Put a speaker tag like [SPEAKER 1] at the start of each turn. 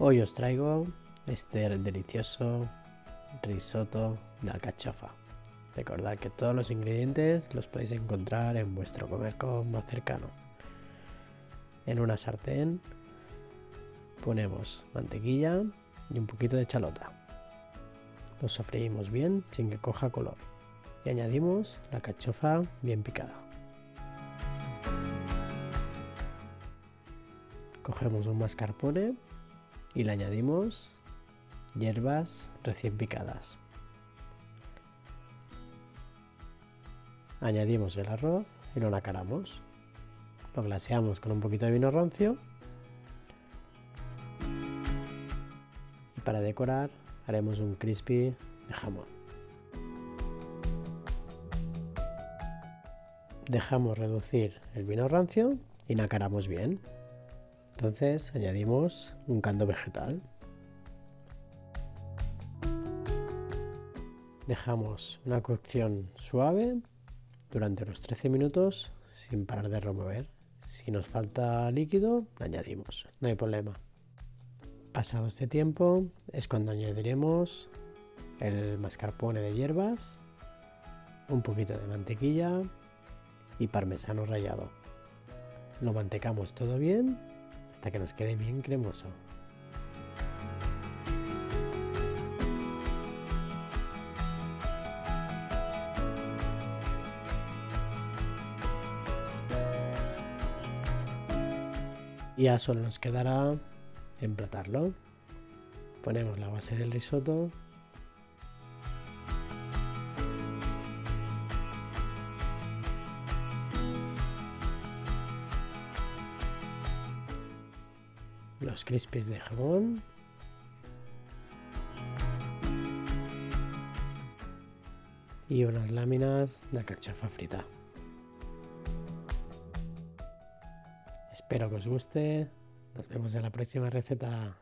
[SPEAKER 1] Hoy os traigo este delicioso risotto de alcachofa. Recordad que todos los ingredientes los podéis encontrar en vuestro comerco más cercano. En una sartén ponemos mantequilla y un poquito de chalota. Lo sofreímos bien sin que coja color y añadimos la cachofa bien picada. Cogemos un mascarpone y le añadimos hierbas recién picadas. Añadimos el arroz y lo nacaramos. Lo glaseamos con un poquito de vino rancio. Y para decorar haremos un crispy de jamón. Dejamos reducir el vino rancio y nacaramos bien. Entonces añadimos un caldo vegetal. Dejamos una cocción suave durante unos 13 minutos sin parar de remover. Si nos falta líquido, añadimos, no hay problema. Pasado este tiempo es cuando añadiremos el mascarpone de hierbas, un poquito de mantequilla y parmesano rallado. Lo mantecamos todo bien hasta que nos quede bien cremoso. Ya solo nos quedará emplatarlo. Ponemos la base del risotto los crispies de jamón. Y unas láminas de cachafa frita. Espero que os guste. Nos vemos en la próxima receta.